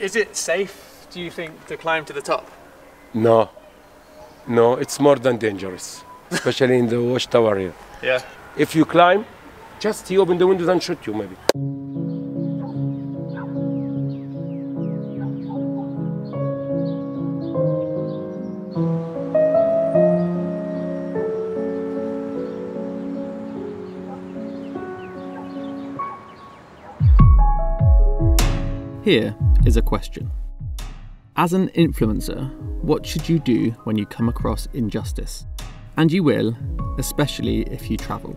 Is it safe, do you think, to climb to the top? No, no, it's more than dangerous, especially in the watchtower here. Yeah. If you climb, just he open the windows and shoot you maybe. Here is a question. As an influencer, what should you do when you come across injustice? And you will, especially if you travel.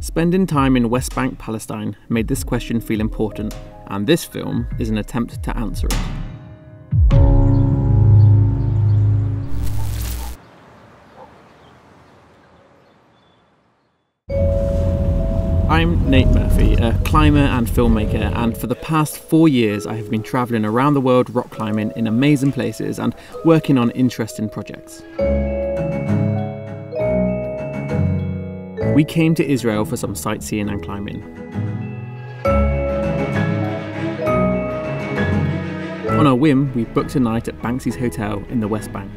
Spending time in West Bank, Palestine made this question feel important, and this film is an attempt to answer it. I'm Nate Murphy, a climber and filmmaker, and for the past four years I have been travelling around the world rock climbing in amazing places and working on interesting projects. We came to Israel for some sightseeing and climbing. On a whim, we booked a night at Banksy's Hotel in the West Bank.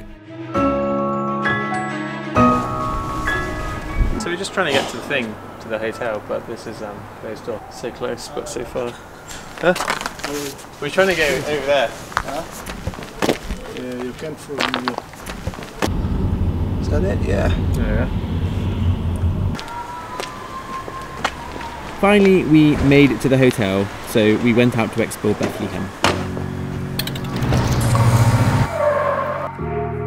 So we're just trying to get to the thing, to the hotel, but this is um, closed door. So close, but so far. Huh? We're trying to go over there. Huh? Yeah, you can from here. Is that it? Yeah. Yeah. Finally, we made it to the hotel, so we went out to explore Bethlehem.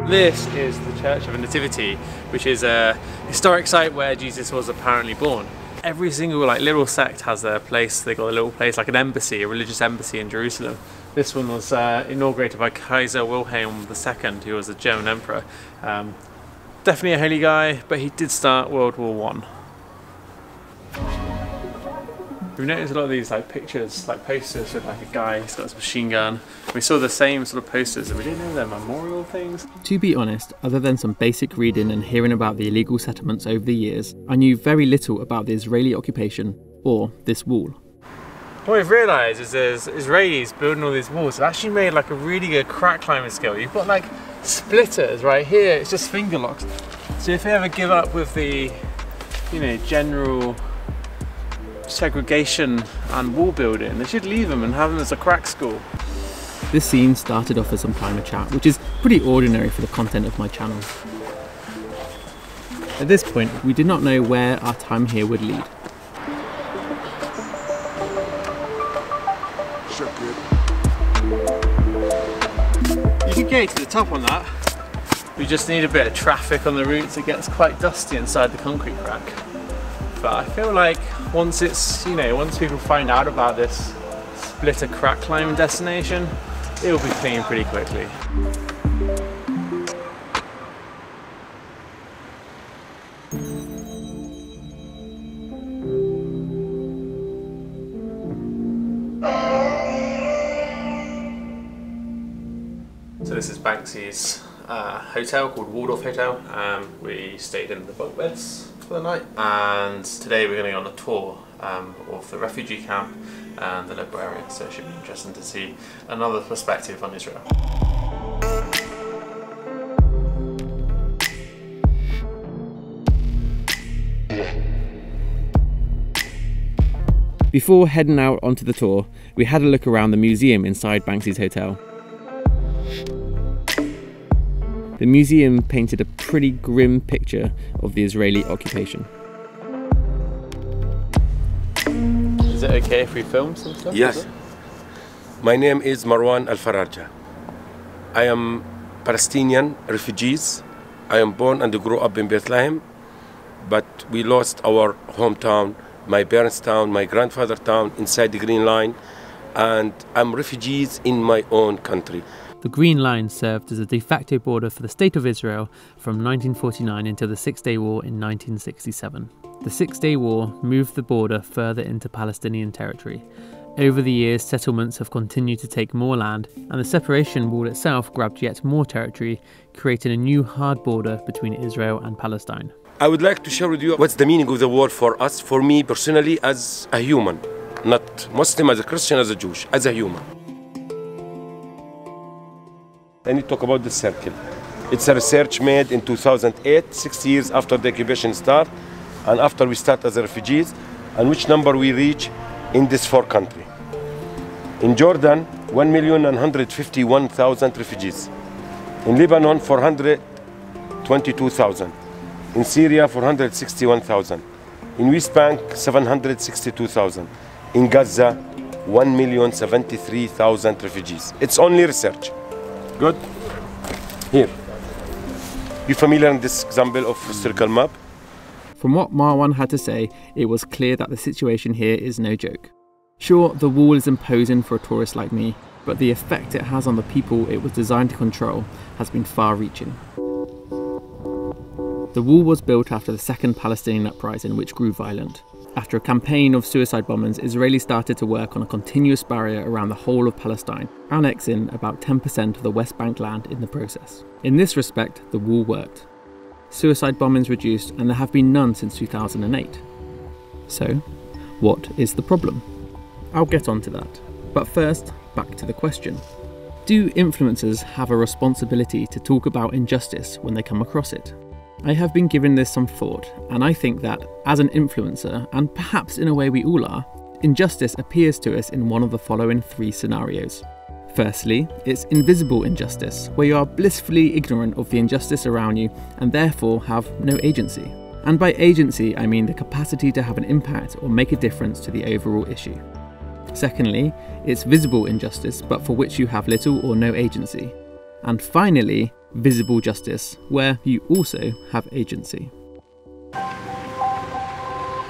This is the Church of the Nativity, which is a historic site where Jesus was apparently born. Every single like little sect has their place. They got a little place like an embassy, a religious embassy in Jerusalem. This one was uh, inaugurated by Kaiser Wilhelm II, who was a German emperor. Um, definitely a holy guy, but he did start World War One. We've noticed a lot of these like pictures, like posters with like a guy he's got his machine gun. We saw the same sort of posters, and we didn't know they're memorial things. To be honest, other than some basic reading and hearing about the illegal settlements over the years, I knew very little about the Israeli occupation or this wall. What we've realised is there's Israelis building all these walls. They've actually made like a really good crack climbing skill. You've got like splitters right here. It's just finger locks. So if they ever give up with the, you know, general segregation and wall building, they should leave them and have them as a crack school. This scene started off as some climber chat, which is pretty ordinary for the content of my channel. At this point, we did not know where our time here would lead. You could get to the top on that. We just need a bit of traffic on the routes. It gets quite dusty inside the concrete crack. But I feel like once it's, you know, once people find out about this splitter crack climbing destination, it'll be clean pretty quickly. So this is Banksy's uh, hotel called Walled Off Hotel. Um, we stayed in the bunk beds for the night, and today we're going to go on a tour um, of the refugee camp and the area. So it should be interesting to see another perspective on Israel. Before heading out onto the tour, we had a look around the museum inside Banksy's hotel. The museum painted a pretty grim picture of the Israeli occupation. Is it okay if we film some stuff? Yes. My name is Marwan Al Faraja. I am Palestinian refugees. I am born and grew up in Bethlehem, but we lost our hometown, my parents' town, my grandfather's town inside the Green Line, and I'm refugees in my own country. The Green Line served as a de facto border for the State of Israel from 1949 until the Six Day War in 1967. The Six Day War moved the border further into Palestinian territory. Over the years, settlements have continued to take more land, and the separation wall itself grabbed yet more territory, creating a new hard border between Israel and Palestine. I would like to share with you what's the meaning of the word for us, for me personally, as a human, not Muslim, as a Christian, as a Jewish, as a human. Need to talk about the circle. It's a research made in 2008, six years after the occupation start, and after we start as refugees, and which number we reach in this four country. In Jordan, 1,151,000 refugees. In Lebanon, 422,000. In Syria, 461,000. In West Bank, 762,000. In Gaza, 1,073,000 refugees. It's only research. Good? Here. You familiar in this example of circle map? From what Marwan had to say, it was clear that the situation here is no joke. Sure, the wall is imposing for a tourist like me, but the effect it has on the people it was designed to control has been far reaching. The wall was built after the second Palestinian uprising, which grew violent. After a campaign of suicide bombings, Israelis started to work on a continuous barrier around the whole of Palestine, annexing about 10% of the West Bank land in the process. In this respect, the wall worked. Suicide bombings reduced, and there have been none since 2008. So, what is the problem? I'll get onto that. But first, back to the question Do influencers have a responsibility to talk about injustice when they come across it? I have been giving this some thought, and I think that, as an influencer, and perhaps in a way we all are, injustice appears to us in one of the following three scenarios. Firstly, it's invisible injustice, where you are blissfully ignorant of the injustice around you and therefore have no agency. And by agency, I mean the capacity to have an impact or make a difference to the overall issue. Secondly, it's visible injustice, but for which you have little or no agency. And finally, visible justice, where you also have agency.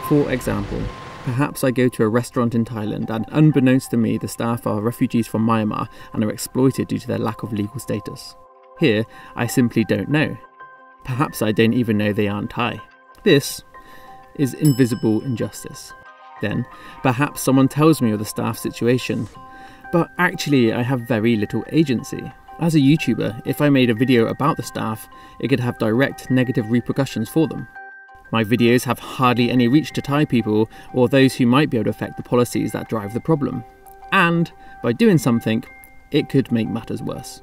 For example, perhaps I go to a restaurant in Thailand and unbeknownst to me, the staff are refugees from Myanmar and are exploited due to their lack of legal status. Here, I simply don't know. Perhaps I don't even know they aren't Thai. This is invisible injustice. Then, perhaps someone tells me of the staff situation, but actually I have very little agency. As a YouTuber, if I made a video about the staff, it could have direct negative repercussions for them. My videos have hardly any reach to Thai people or those who might be able to affect the policies that drive the problem. And, by doing something, it could make matters worse.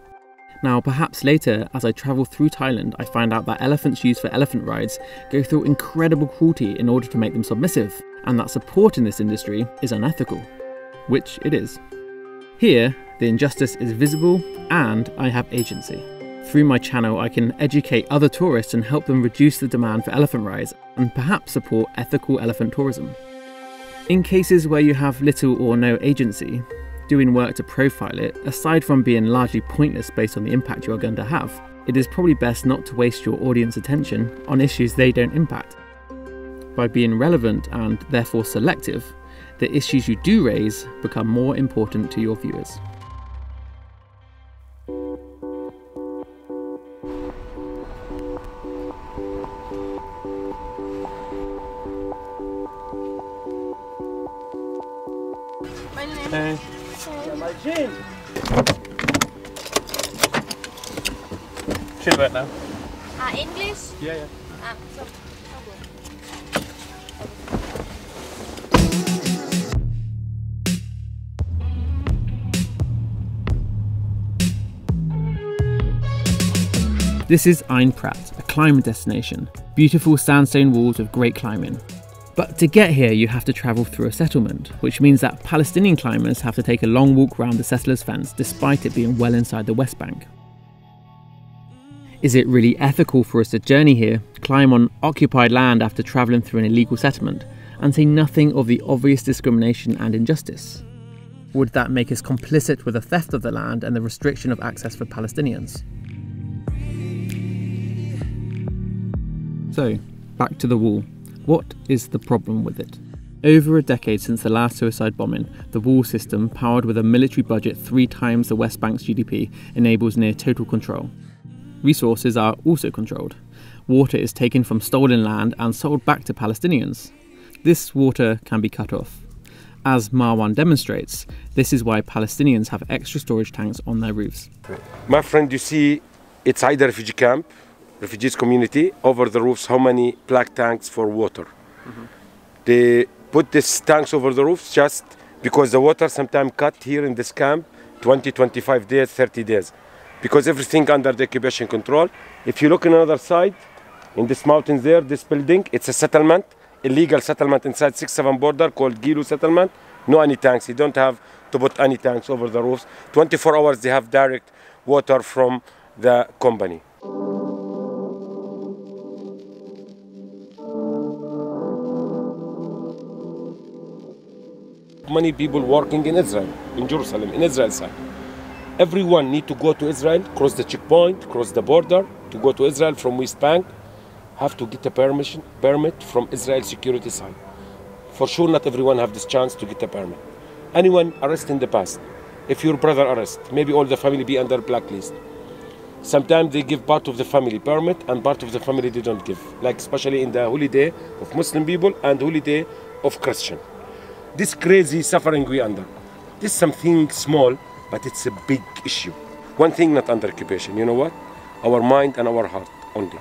Now, perhaps later, as I travel through Thailand, I find out that elephants used for elephant rides go through incredible cruelty in order to make them submissive, and that support in this industry is unethical. Which it is. Here, the injustice is visible and I have agency. Through my channel, I can educate other tourists and help them reduce the demand for elephant rides and perhaps support ethical elephant tourism. In cases where you have little or no agency, doing work to profile it, aside from being largely pointless based on the impact you are going to have, it is probably best not to waste your audience attention on issues they don't impact. By being relevant and therefore selective, the issues you do raise become more important to your viewers. This is Ein Prat, a climbing destination. Beautiful sandstone walls with great climbing. But to get here, you have to travel through a settlement, which means that Palestinian climbers have to take a long walk round the settlers' fence despite it being well inside the West Bank. Is it really ethical for us to journey here, climb on occupied land after travelling through an illegal settlement, and say nothing of the obvious discrimination and injustice? Would that make us complicit with the theft of the land and the restriction of access for Palestinians? So, back to the wall. What is the problem with it? Over a decade since the last suicide bombing, the wall system, powered with a military budget three times the West Bank's GDP, enables near total control. Resources are also controlled. Water is taken from stolen land and sold back to Palestinians. This water can be cut off. As Marwan demonstrates, this is why Palestinians have extra storage tanks on their roofs. My friend, you see, it's either refugee camp, refugees community, over the roofs, how many black tanks for water. They put these tanks over the roofs just because the water sometimes cut here in this camp 20, 25 days, 30 days. because everything under the occupation control. If you look on another side, in this mountain there, this building, it's a settlement, illegal settlement inside 6-7 border called Gilo settlement. No any tanks. You don't have to put any tanks over the roofs. 24 hours they have direct water from the company. Many people working in Israel, in Jerusalem, in Israel side. Everyone need to go to Israel, cross the checkpoint, cross the border to go to Israel from West Bank, have to get a permission permit from Israel security side. For sure, not everyone have this chance to get a permit. Anyone arrested in the past, if your brother arrest, maybe all the family be under blacklist. Sometimes they give part of the family permit and part of the family they don't give, like especially in the holiday of Muslim people and holiday of Christian. This crazy suffering we under. This is something small, but it's a big issue. One thing not under occupation, you know what? Our mind and our heart only.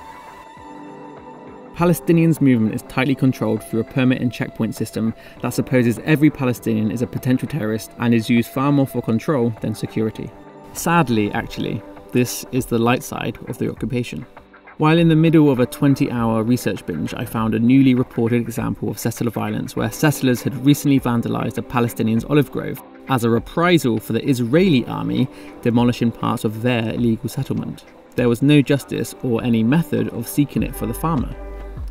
Palestinians' movement is tightly controlled through a permit and checkpoint system that supposes every Palestinian is a potential terrorist and is used far more for control than security. Sadly, actually, this is the light side of the occupation. While in the middle of a 20 hour research binge, I found a newly reported example of settler violence where settlers had recently vandalised a Palestinian's olive grove as a reprisal for the Israeli army demolishing parts of their illegal settlement. There was no justice or any method of seeking it for the farmer.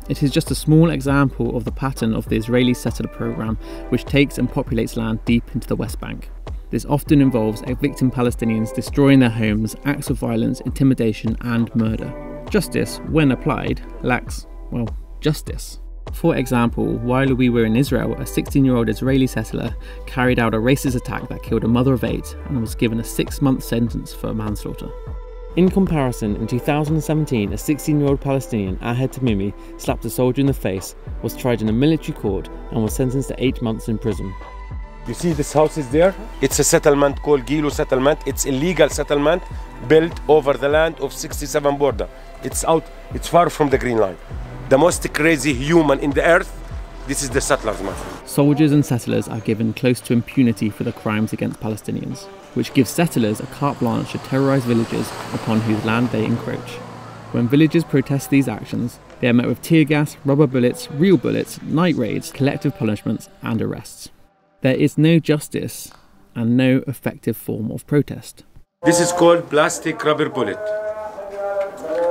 It is just a small example of the pattern of the Israeli settler program, which takes and populates land deep into the West Bank. This often involves evicting Palestinians, destroying their homes, acts of violence, intimidation, and murder. Justice, when applied, lacks, well, justice. For example, while we were in Israel, a 16 year old Israeli settler carried out a racist attack that killed a mother of eight and was given a six month sentence for manslaughter. In comparison, in 2017, a 16 year old Palestinian, Ahed Tamimi, slapped a soldier in the face, was tried in a military court, and was sentenced to eight months in prison. You see this house is there? It's a settlement called Gilo settlement. It's illegal settlement built over the land of 67 border. It's out, it's far from the green line. The most crazy human in the earth, this is the settlers, my friend. Soldiers and settlers are given close to impunity for the crimes against Palestinians, which gives settlers a carte blanche to terrorise villagers upon whose land they encroach. When villagers protest these actions, they are met with tear gas, rubber bullets, real bullets, night raids, collective punishments, and arrests. There is no justice and no effective form of protest. This is called plastic rubber bullet.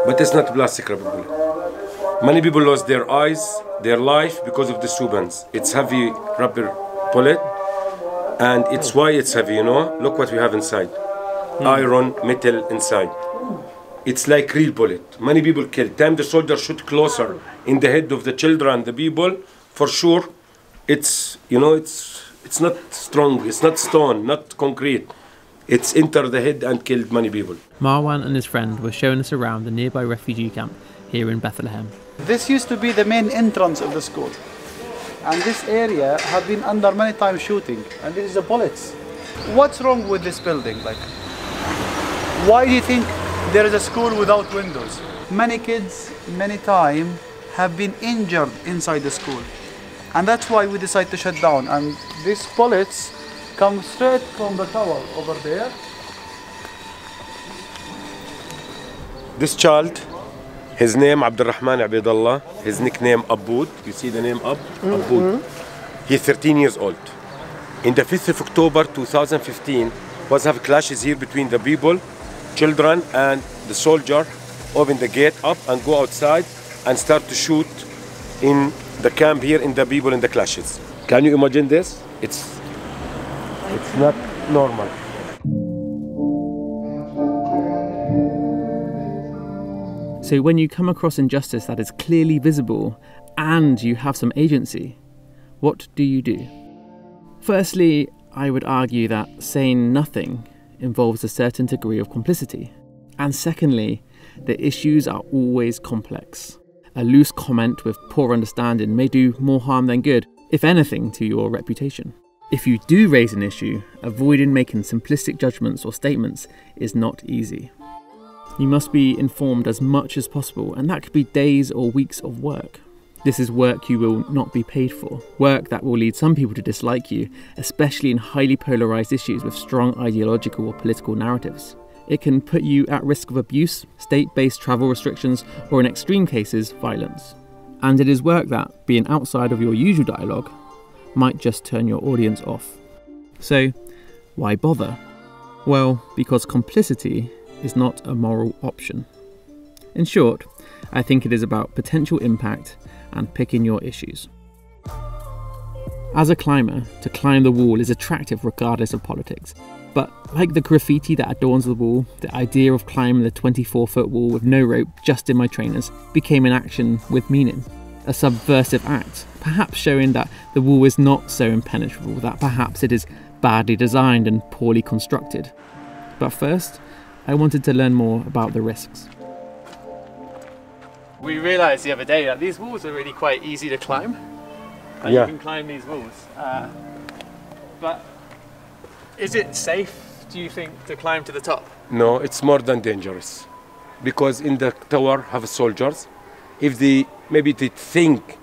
But it's not plastic rubber bullet. Many people lost their eyes, their life because of the Subans. It's heavy rubber bullet and it's why it's heavy, you know? Look what we have inside. Hmm. Iron, metal inside. It's like real bullet. Many people killed. Time the soldier shoot closer in the head of the children, the people, for sure, it's you know it's it's not strong. It's not stone, not concrete. It's entered the head and killed many people. Marwan and his friend were showing us around the nearby refugee camp here in Bethlehem. This used to be the main entrance of the school. And this area have been under many times shooting. And this is the bullets. What's wrong with this building? Like, why do you think there is a school without windows? Many kids, many time, have been injured inside the school. And that's why we decided to shut down. And these bullets come straight from the tower over there. This child, his name Abdurrahman Abidallah, his nickname Aboud. You see the name Ab? Mm-hmm. Aboud. He's 13 years old. In the 5th of October 2015, was have clashes here between the people, children, and the soldier. Open the gate up and go outside and start to shoot in the camp here in the people in the clashes. Can you imagine this? It's it's not normal. So when you come across injustice that is clearly visible and you have some agency, what do you do? Firstly, I would argue that saying nothing involves a certain degree of complicity. And secondly, the issues are always complex. A loose comment with poor understanding may do more harm than good, if anything, to your reputation. If you do raise an issue, avoiding making simplistic judgments or statements is not easy. You must be informed as much as possible, and that could be days or weeks of work. This is work you will not be paid for, work that will lead some people to dislike you, especially in highly polarised issues with strong ideological or political narratives. It can put you at risk of abuse, state based travel restrictions, or in extreme cases, violence. And it is work that, being outside of your usual dialogue, might just turn your audience off. So, why bother? Well, because complicity is not a moral option. In short, I think it is about potential impact and picking your issues. As a climber, to climb the wall is attractive regardless of politics. But like the graffiti that adorns the wall, the idea of climbing the 24 foot wall with no rope just in my trainers became an action with meaning. A subversive act, perhaps showing that the wall is not so impenetrable, that perhaps it is badly designed and poorly constructed. But first, I wanted to learn more about the risks. We realised the other day that these walls are really quite easy to climb. Like Yeah. You can climb these walls. Uh, but is it safe, do you think, to climb to the top? No, it's more than dangerous, because in the tower have soldiers. If they maybe they think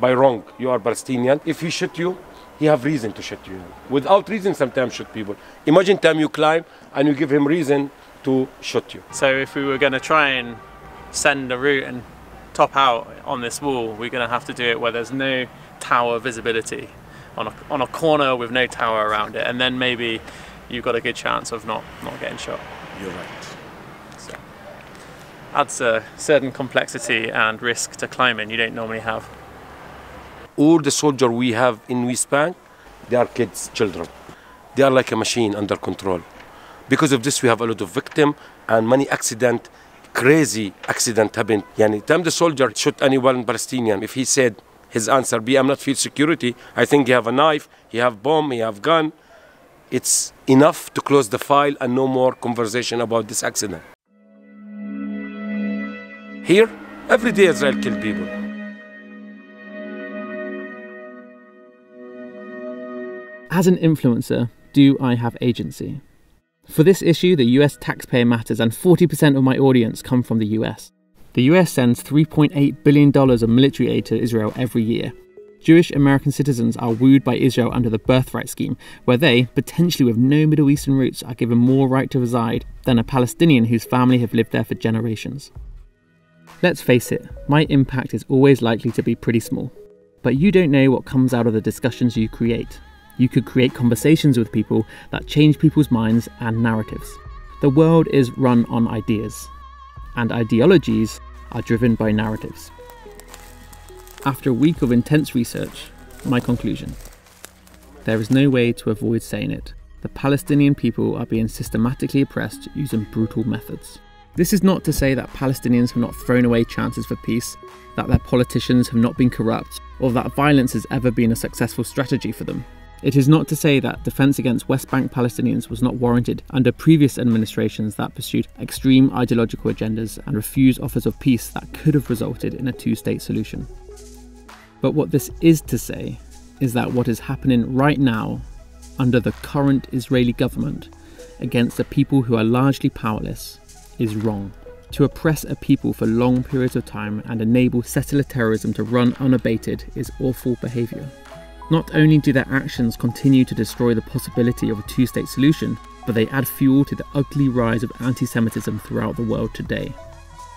by wrong you are Palestinian, if he shoot you, he have reason to shoot you. Without reason, sometimes shoot people. Imagine time you climb and you give him reason to shoot you. So if we were going to try and send a route and top out on this wall, we're going to have to do it where there's no tower visibility on a, on a corner with no tower around it, and then maybe you've got a good chance of not, not getting shot. You're right. Adds a certain complexity and risk to climbing you don't normally have. all the soldiers we have in West Bank, they are kids, children. They are like a machine under control. Because of this, we have a lot of victim and many accident, crazy accident happened. Yani, time the soldier shoot anyone Palestinian, if he said his answer be, I'm not feel security, I think he have a knife, he have bomb, he have gun. It's enough to close the file and no more conversation about this accident. Here, every day Israel kill people. As an influencer, do I have agency? For this issue, the US taxpayer matters, and 40% of my audience come from the US. The US sends $3.8 billion of military aid to Israel every year. Jewish American citizens are wooed by Israel under the birthright scheme, where they, potentially with no Middle Eastern roots, are given more right to reside than a Palestinian whose family have lived there for generations. Let's face it, my impact is always likely to be pretty small. But you don't know what comes out of the discussions you create. You could create conversations with people that change people's minds and narratives. The world is run on ideas, and ideologies are driven by narratives. After a week of intense research, my conclusion there is no way to avoid saying it. The Palestinian people are being systematically oppressed using brutal methods. This is not to say that Palestinians have not thrown away chances for peace, that their politicians have not been corrupt, or that violence has ever been a successful strategy for them. It is not to say that defence against West Bank Palestinians was not warranted under previous administrations that pursued extreme ideological agendas and refused offers of peace that could have resulted in a two state solution. But what this is to say is that what is happening right now under the current Israeli government against a people who are largely powerless is wrong. To oppress a people for long periods of time and enable settler terrorism to run unabated is awful behaviour. Not only do their actions continue to destroy the possibility of a two state solution, but they add fuel to the ugly rise of anti Semitism throughout the world today.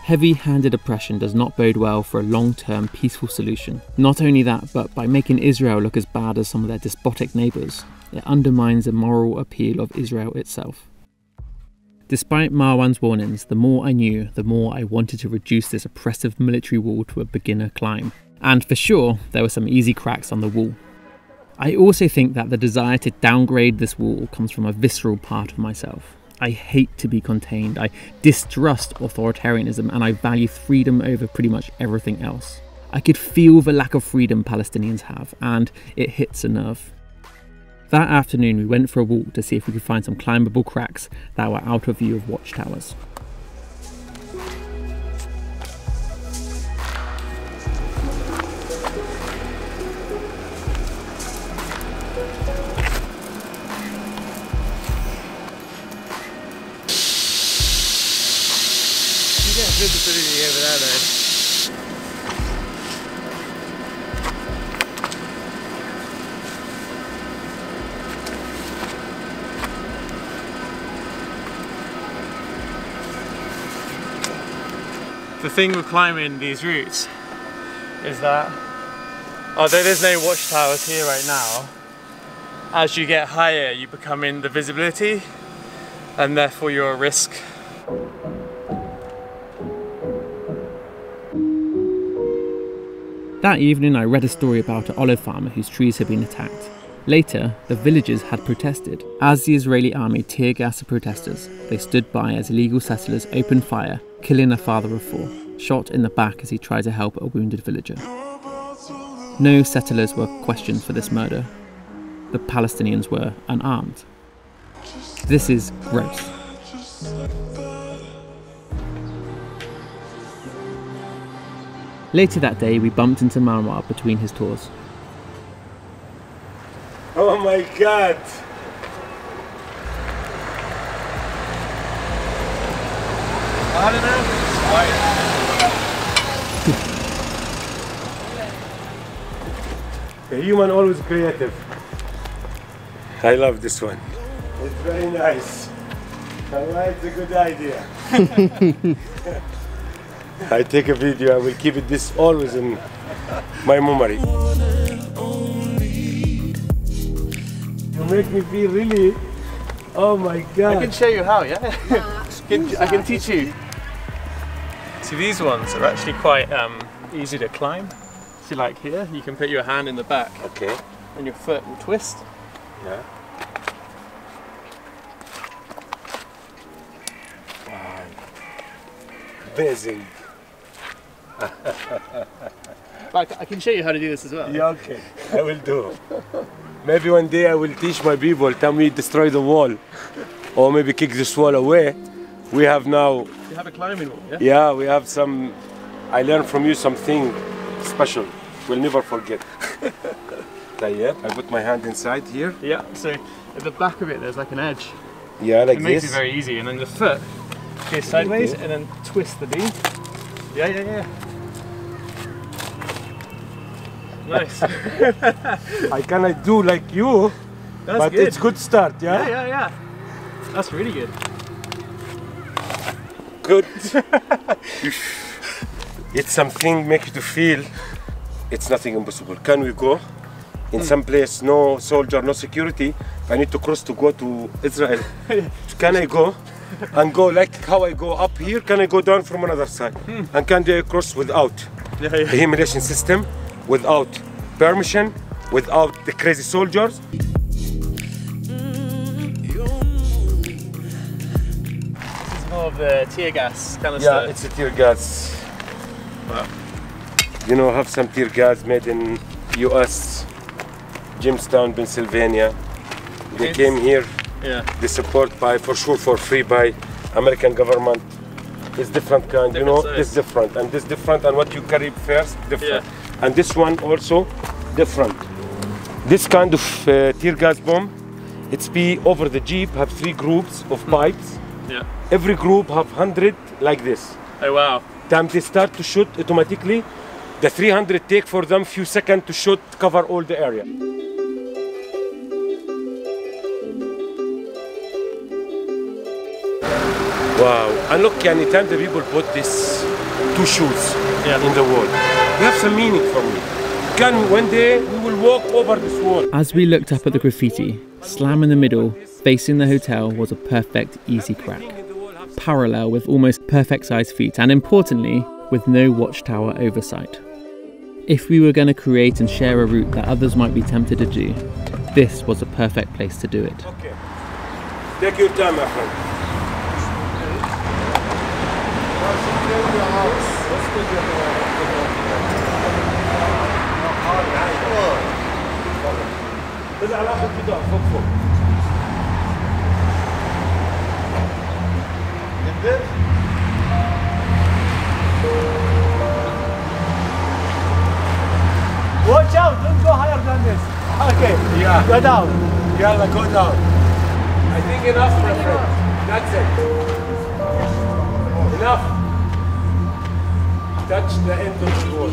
Heavy handed oppression does not bode well for a long term peaceful solution. Not only that, but by making Israel look as bad as some of their despotic neighbours, it undermines the moral appeal of Israel itself. Despite Marwan's warnings, the more I knew, the more I wanted to reduce this oppressive military wall to a beginner climb. And for sure, there were some easy cracks on the wall. I also think that the desire to downgrade this wall comes from a visceral part of myself. I hate to be contained, I distrust authoritarianism, and I value freedom over pretty much everything else. I could feel the lack of freedom Palestinians have, and it hits a nerve. That afternoon, we went for a walk to see if we could find some climbable cracks that were out of view of watchtowers. The thing with climbing these routes is that although there's no watchtowers here right now, as you get higher you become in the visibility and therefore you're a risk. That evening, I read a story about an olive farmer whose trees had been attacked. Later, the villagers had protested. As the Israeli army tear gassed the protesters, they stood by as illegal settlers opened fire, killing a father of four, shot in the back as he tried to help a wounded villager. No settlers were questioned for this murder. The Palestinians were unarmed. This is gross. Later that day, we bumped into Marwan between his tours. Oh my god! I don't know. The human always creative. I love this one. It's very nice. Alright, it's a good idea. I take a video, I will keep it this always in my memory. Make me feel really, oh my God. I can show you how, yeah? Can- I can teach you. See, these ones are actually quite um, easy to climb. See, like here, you can put your hand in the back Okay, and your foot will twist. yeah. Wow. Amazing. Like, I can show you how to do this as well. Yeah, okay. I will do. Maybe one day I will teach my people, Tell me, destroy the wall? Or maybe kick this wall away. We have now... You have a climbing wall, yeah? Yeah, we have some... I learned from you something special. We'll never forget. I put my hand inside here. Yeah, so at the back of it there's like an edge. Yeah, like it this. It makes it very easy. And then the foot goes sideways and then twist the beam. Yeah, yeah, yeah. Nice. I cannot do like you, That's but good. it's good start, Yeah, yeah? yeah, yeah. That's really good. Good. it's something make you to feel it's nothing impossible. Can we go? In hmm. some place, no soldier, no security. I need to cross to go to Israel. can I go? And go like how I go up here, can I go down from another side? Hmm. And can they cross without Yeah, the yeah. humiliation system, without permission, without the crazy soldiers? This is more of the tear gas kind of Yeah, stuff. it's a tear gas. You know, have some tear gas made in U.S. Jamestown, Pennsylvania. They It's- came here. yeah. They support by for sure for free by American government. It's different kind, you know. size. This different and this different and what you carry first different. And this one also different. This kind of uh, tear gas bomb, it's be over the jeep have three groups of pipes. Yeah. Every group have hundred like this Oh wow. time they start to shoot automatically the 300 take for them few seconds to shoot cover all the area wow and look anytime the people put this two shoes Yeah. in the wall they have some meaning for me can one day we will walk over this wall As we looked up at the graffiti, slam in the middle, facing the hotel, was a perfect easy crack. Parallel with almost perfect sized feet, and importantly, with no watchtower oversight. If we were going to create and share a route that others might be tempted to do, this was a perfect place to do it. okay take your time my friend طلع ناخذ كده فوق فوق Watch out, don't go higher than this. Okay, Yeah. go down. Yalla, go down. I think enough, my friend. That's it. Enough. Touch the end of the wall.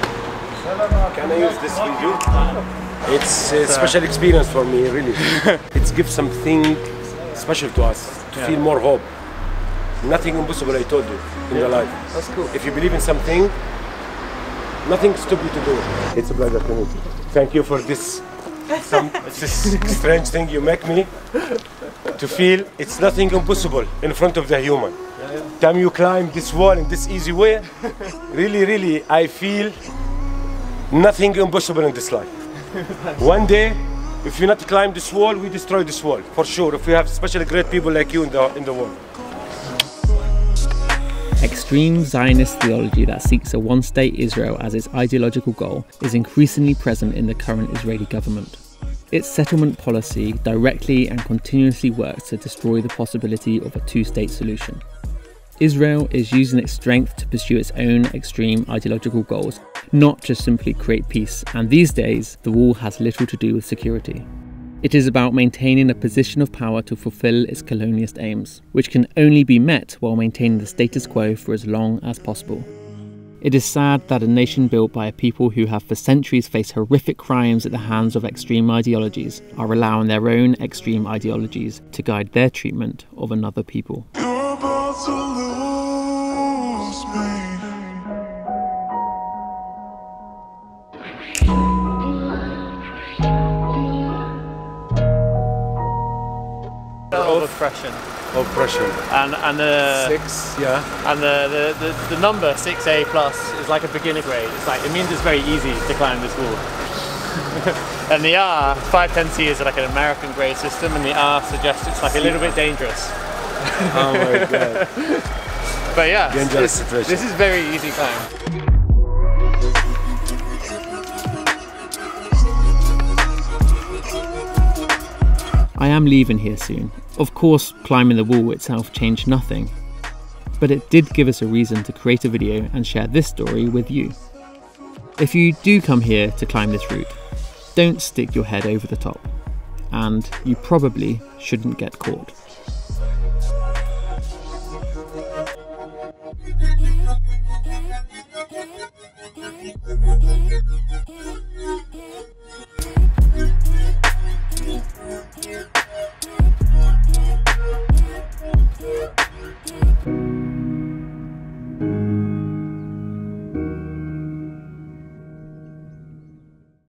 Can I use this video? It's a uh, special experience for me, really. it gives something special to us to feel more hope. Nothing impossible, I told you, in your life. That's cool. If you believe in something, nothing stops you to do. It's a pleasure to meet you. Thank you for this, some, this strange thing you make me to feel it's nothing impossible in front of the human. Time you climb this wall in this easy way, really, really, I feel nothing impossible in this life. One day, if you not climb this wall, we destroy this wall for sure. If we have especially great people like you in the in the world. Extreme Zionist theology that seeks a one state Israel as its ideological goal is increasingly present in the current Israeli government. Its settlement policy directly and continuously works to destroy the possibility of a two state solution. Israel is using its strength to pursue its own extreme ideological goals, not just simply create peace, and these days, the wall has little to do with security. It is about maintaining a position of power to fulfill its colonialist aims, which can only be met while maintaining the status quo for as long as possible. It is sad that a nation built by a people who have for centuries faced horrific crimes at the hands of extreme ideologies are allowing their own extreme ideologies to guide their treatment of another people. Oppression. And and the Six, yeah. and the, the, the, the number six A plus is like a beginner grade. It's like it means it's very easy to climb this wall. and the R five ten C is like an American grade system, and the R suggests it's like a little bit dangerous. Oh my god. But yeah, this, this is very easy climb. I am leaving here soon. Of course, climbing the wall itself changed nothing, but it did give us a reason to create a video and share this story with you. If you do come here to climb this route, don't stick your head over the top, and you probably shouldn't get caught.